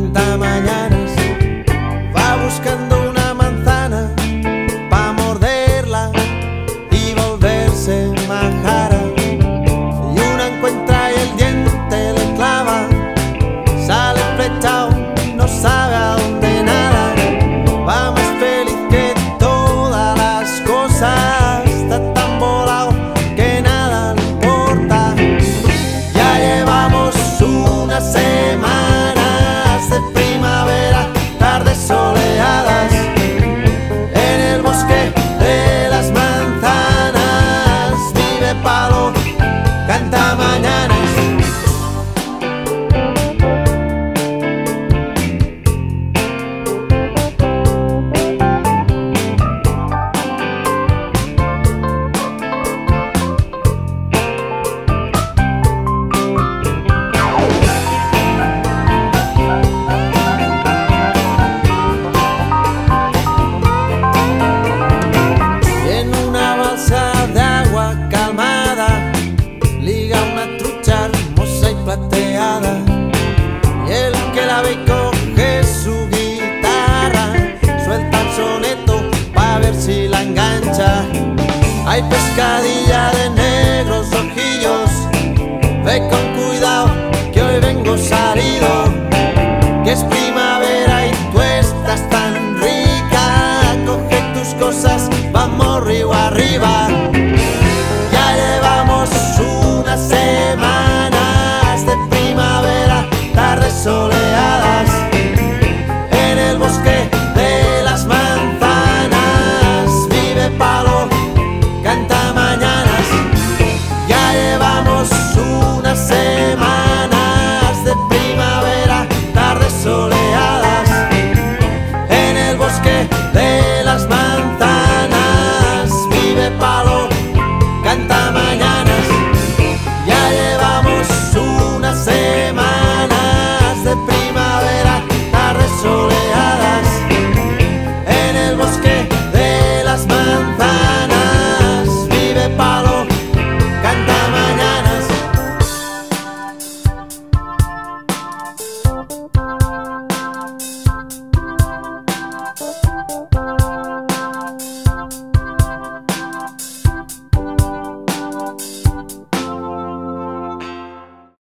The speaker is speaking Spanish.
Santa Mañana. de negros ojillos. Ve con cuidado que hoy vengo salido, que es primavera y tú estás tan rica. Coge tus cosas, vamos río arriba.